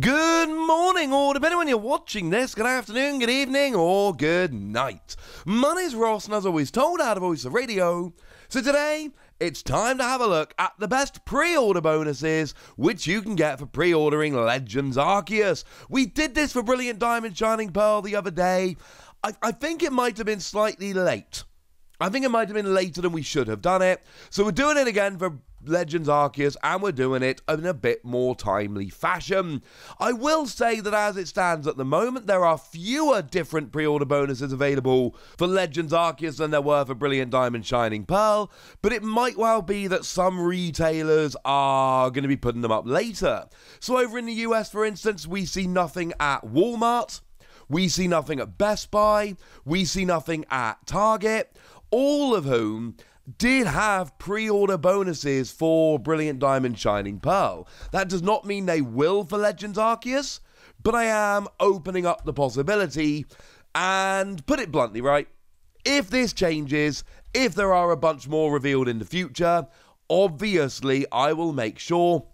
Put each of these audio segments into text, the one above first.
Good morning, or depending when you're watching this, good afternoon, good evening, or good night. My name's Ross, and as always told out of Voice of Radio. So today, it's time to have a look at the best pre-order bonuses which you can get for pre-ordering Legends Arceus. We did this for Brilliant Diamond Shining Pearl the other day. I, I think it might have been slightly late. I think it might have been later than we should have done it. So we're doing it again for Legends Arceus, and we're doing it in a bit more timely fashion. I will say that as it stands at the moment, there are fewer different pre order bonuses available for Legends Arceus than there were for Brilliant Diamond Shining Pearl, but it might well be that some retailers are going to be putting them up later. So, over in the US, for instance, we see nothing at Walmart. We see nothing at Best Buy. We see nothing at Target, all of whom did have pre order bonuses for Brilliant Diamond Shining Pearl. That does not mean they will for Legends Arceus, but I am opening up the possibility. And put it bluntly, right? If this changes, if there are a bunch more revealed in the future, obviously I will make sure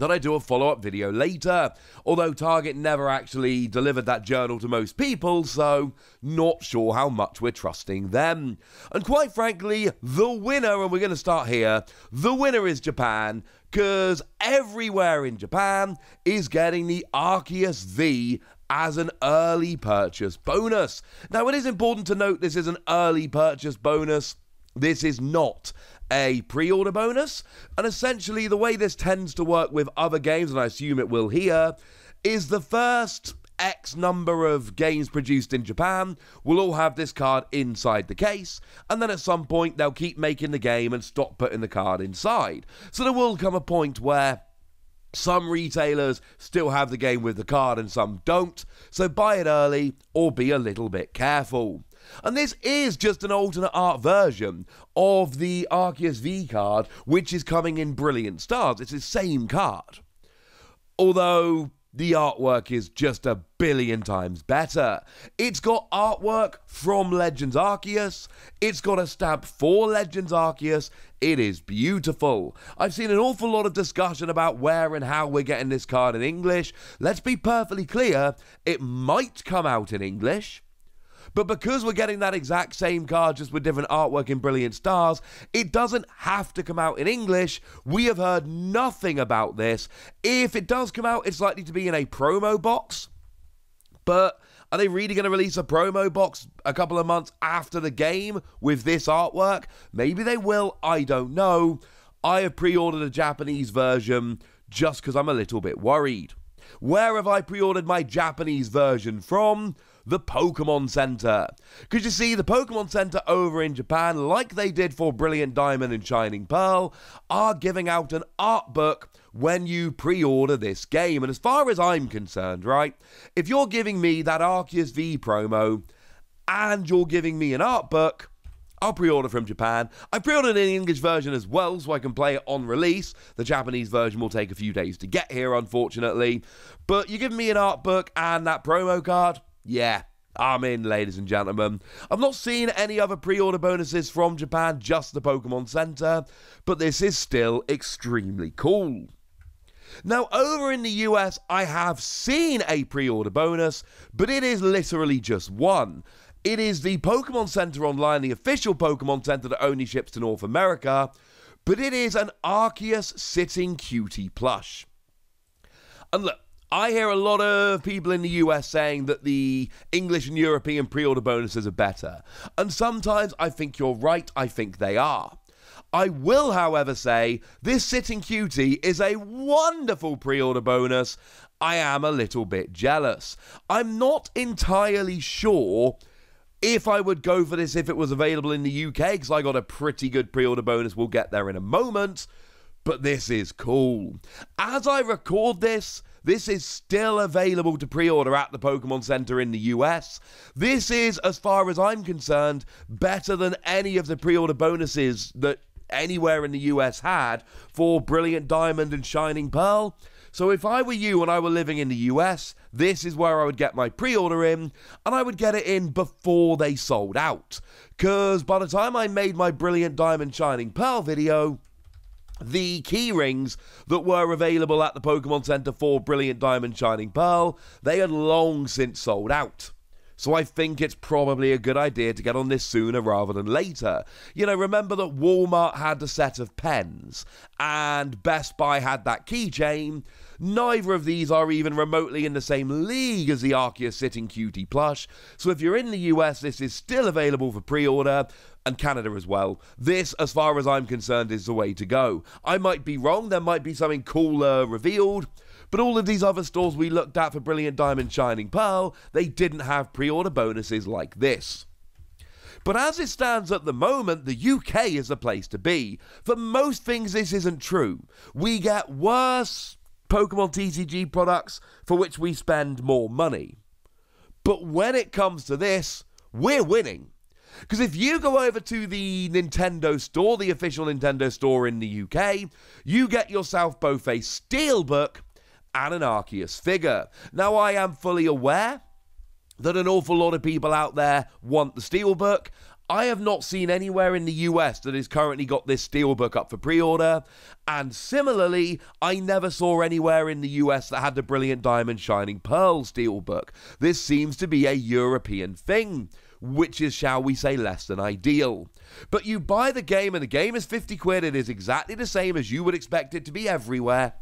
that I do a follow up video later. Although Target never actually delivered that journal to most people, so not sure how much we're trusting them. And quite frankly, the winner, and we're going to start here, the winner is Japan, because everywhere in Japan is getting the Arceus V as an early purchase bonus. Now, it is important to note this is an early purchase bonus. This is not a pre order bonus. And essentially, the way this tends to work with other games, and I assume it will here, is the first X number of games produced in Japan will all have this card inside the case, and then at some point they'll keep making the game and stop putting the card inside. So there will come a point where some retailers still have the game with the card and some don't, so buy it early or be a little bit careful. And this is just an alternate art version of the Arceus V card, which is coming in Brilliant Stars. It's the same card. Although the artwork is just a billion times better. It's got artwork from Legends Arceus. It's got a stamp for Legends Arceus. It is beautiful. I've seen an awful lot of discussion about where and how we're getting this card in English. Let's be perfectly clear, it might come out in English. But because we're getting that exact same card just with different artwork in Brilliant Stars, it doesn't have to come out in English. We have heard nothing about this. If it does come out, it's likely to be in a promo box. But are they really going to release a promo box a couple of months after the game with this artwork? Maybe they will. I don't know. I have pre ordered a Japanese version just because I'm a little bit worried. Where have I pre ordered my Japanese version from? The Pokemon Center. Because you see, the Pokemon Center over in Japan, like they did for Brilliant Diamond and Shining Pearl, are giving out an art book when you pre order this game. And as far as I'm concerned, right, if you're giving me that Arceus V promo and you're giving me an art book, I'll pre order from Japan. I pre ordered an English version as well so I can play it on release. The Japanese version will take a few days to get here, unfortunately. But you give me an art book and that promo card, yeah, I'm in, ladies and gentlemen. I've not seen any other pre order bonuses from Japan, just the Pokemon Center, but this is still extremely cool. Now, over in the US, I have seen a pre order bonus, but it is literally just one. It is the Pokemon Center Online, the official Pokemon Center that only ships to North America, but it is an Arceus Sitting Cutie plush. And look, I hear a lot of people in the US saying that the English and European pre order bonuses are better. And sometimes I think you're right, I think they are. I will, however, say this Sitting Cutie is a wonderful pre order bonus. I am a little bit jealous. I'm not entirely sure if I would go for this if it was available in the UK, because I got a pretty good pre order bonus. We'll get there in a moment. But this is cool. As I record this, this is still available to pre order at the Pokemon Center in the US. This is, as far as I'm concerned, better than any of the pre order bonuses that anywhere in the US had for Brilliant Diamond and Shining Pearl. So if I were you and I were living in the US, this is where I would get my pre order in, and I would get it in before they sold out. Because by the time I made my Brilliant Diamond Shining Pearl video, the key rings that were available at the Pokemon Center for Brilliant Diamond Shining Pearl, they had long since sold out. So I think it's probably a good idea to get on this sooner rather than later. You know, remember that Walmart had a set of pens and Best Buy had that keychain. Neither of these are even remotely in the same league as the Arceus Sitting Cutie plush. So if you're in the US, this is still available for pre-order and Canada as well. This, as far as I'm concerned, is the way to go. I might be wrong, there might be something cooler revealed. But all of these other stores we looked at for Brilliant Diamond Shining Pearl, they didn't have pre order bonuses like this. But as it stands at the moment, the UK is the place to be. For most things, this isn't true. We get worse Pokemon TCG products for which we spend more money. But when it comes to this, we're winning. Because if you go over to the Nintendo store, the official Nintendo store in the UK, you get yourself both a Steelbook and an Arceus figure. Now, I am fully aware that an awful lot of people out there want the Steelbook. I have not seen anywhere in the US that has currently got this Steelbook up for pre order. And similarly, I never saw anywhere in the US that had the Brilliant Diamond Shining Pearl Steelbook. This seems to be a European thing, which is, shall we say, less than ideal. But you buy the game, and the game is 50 quid. It is exactly the same as you would expect it to be everywhere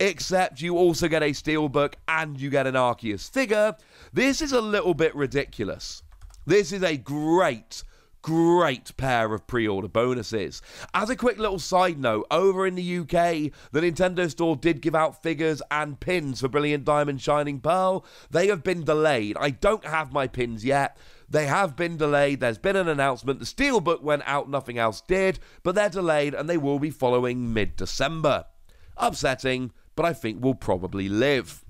except you also get a steelbook and you get an Arceus figure. This is a little bit ridiculous. This is a great, great pair of pre order bonuses. As a quick little side note, over in the UK, the Nintendo Store did give out figures and pins for Brilliant Diamond Shining Pearl. They have been delayed. I don't have my pins yet. They have been delayed. There's been an announcement. The Steelbook went out, nothing else did, but they're delayed and they will be following mid December. Upsetting, but I think we'll probably live.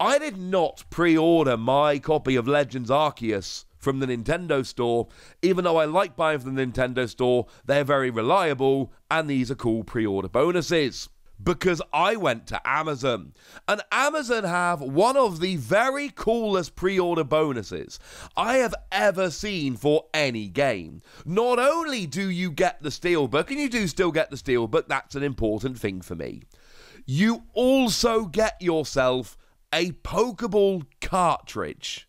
I did not pre order my copy of Legends Arceus from the Nintendo Store, even though I like buying from the Nintendo Store, they're very reliable and these are cool pre order bonuses. Because I went to Amazon, and Amazon have one of the very coolest pre order bonuses I have ever seen for any game. Not only do you get the Steelbook, and you do still get the Steelbook, that's an important thing for me you also get yourself a Pokeball cartridge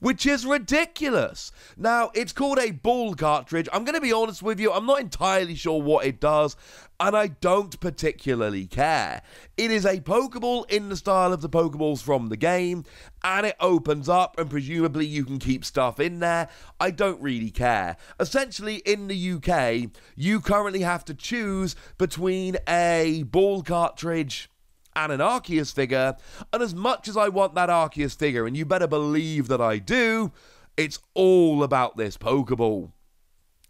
which is ridiculous. Now, it's called a ball cartridge. I'm going to be honest with you, I'm not entirely sure what it does, and I don't particularly care. It is a Pokeball in the style of the Pokeballs from the game, and it opens up, and presumably you can keep stuff in there. I don't really care. Essentially, in the UK, you currently have to choose between a ball cartridge and an Arceus figure. And as much as I want that Arceus figure, and you better believe that I do, it's all about this Pokeball.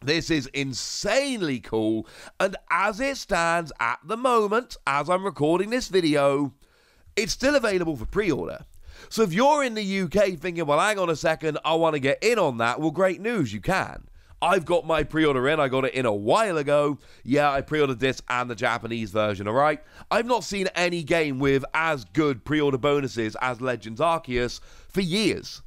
This is insanely cool, and as it stands at the moment, as I'm recording this video, it's still available for pre order. So if you're in the UK thinking, well, hang on a second, I want to get in on that, well, great news, you can. I've got my pre order in. I got it in a while ago. Yeah, I pre ordered this and the Japanese version, alright? I've not seen any game with as good pre order bonuses as Legends Arceus for years.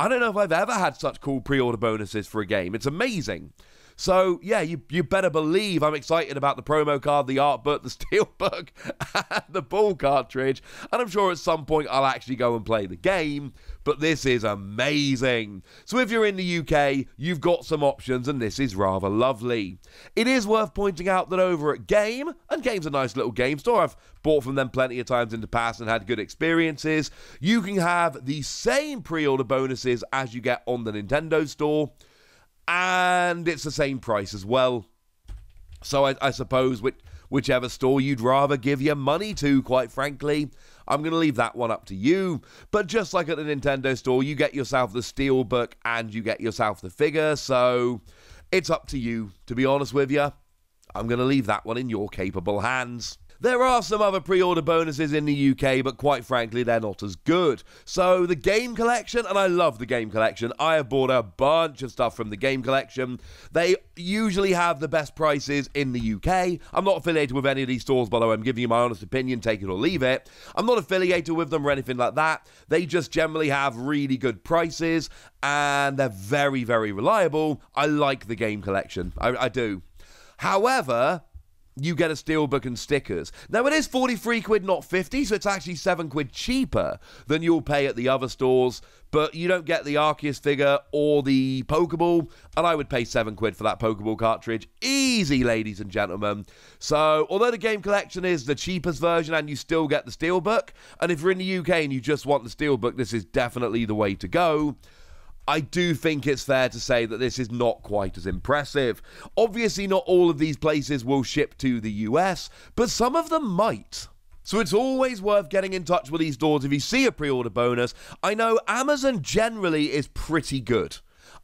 I don't know if I've ever had such cool pre order bonuses for a game. It's amazing. So yeah, you you better believe I'm excited about the promo card, the art book, the steelbook, and the ball cartridge. And I'm sure at some point I'll actually go and play the game. But this is amazing. So if you're in the UK, you've got some options, and this is rather lovely. It is worth pointing out that over at Game, and Game's a nice little game store. I've bought from them plenty of times in the past and had good experiences. You can have the same pre-order bonuses as you get on the Nintendo store and it's the same price as well. So I, I suppose which, whichever store you'd rather give your money to, quite frankly, I'm going to leave that one up to you. But just like at the Nintendo store, you get yourself the Steelbook and you get yourself the figure. So it's up to you, to be honest with you. I'm going to leave that one in your capable hands. There are some other pre order bonuses in the UK, but quite frankly, they're not as good. So, the game collection, and I love the game collection, I have bought a bunch of stuff from the game collection. They usually have the best prices in the UK. I'm not affiliated with any of these stores, by the way, I'm giving you my honest opinion, take it or leave it. I'm not affiliated with them or anything like that. They just generally have really good prices and they're very, very reliable. I like the game collection. I, I do. However, you get a steelbook and stickers. Now it is 43 quid, not 50, so it's actually 7 quid cheaper than you'll pay at the other stores, but you don't get the Arceus figure or the Pokeball, and I would pay 7 quid for that Pokeball cartridge. Easy, ladies and gentlemen. So, although the game collection is the cheapest version and you still get the steelbook, and if you're in the UK and you just want the steelbook, this is definitely the way to go. I do think it's fair to say that this is not quite as impressive. Obviously, not all of these places will ship to the US, but some of them might. So it's always worth getting in touch with these stores if you see a pre order bonus. I know Amazon generally is pretty good.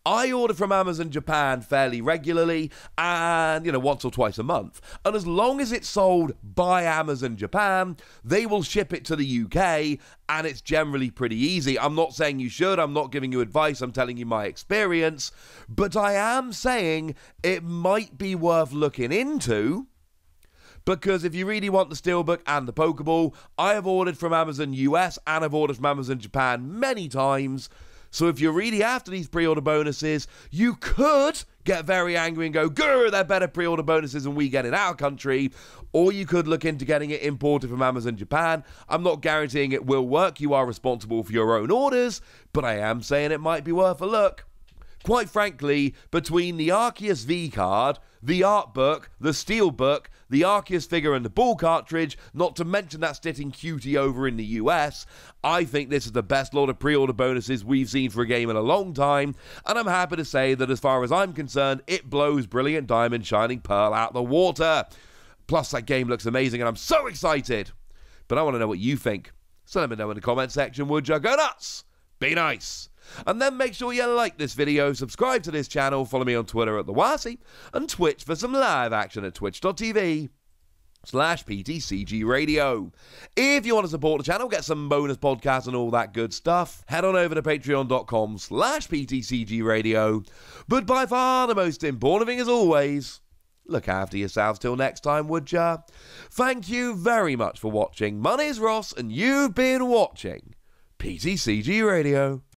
I order from Amazon Japan fairly regularly and, you know, once or twice a month. And as long as it's sold by Amazon Japan, they will ship it to the UK and it's generally pretty easy. I'm not saying you should, I'm not giving you advice, I'm telling you my experience, but I am saying it might be worth looking into because if you really want the Steelbook and the Pokeball, I have ordered from Amazon US and I've ordered from Amazon Japan many times. So if you're really after these pre-order bonuses, you could get very angry and go, "Grr, they're better pre-order bonuses than we get in our country." Or you could look into getting it imported from Amazon Japan. I'm not guaranteeing it will work. You are responsible for your own orders, but I am saying it might be worth a look. Quite frankly, between the Arceus V card, the art book, the steel book, the Arceus figure, and the ball cartridge, not to mention that sitting cutie over in the US, I think this is the best lot of pre order bonuses we've seen for a game in a long time, and I'm happy to say that as far as I'm concerned, it blows Brilliant Diamond Shining Pearl out the water. Plus, that game looks amazing, and I'm so excited. But I want to know what you think. So let me know in the comment section, would you? Go nuts! Be nice! And then make sure you like this video, subscribe to this channel, follow me on Twitter at the Wasi, and Twitch for some live action at twitch.tv slash PTCG Radio. If you want to support the channel, get some bonus podcasts and all that good stuff, head on over to patreon.com slash PTCG Radio. But by far the most important thing as always, look after yourselves till next time, would ya? Thank you very much for watching. My name's Ross, and you've been watching PTCG Radio.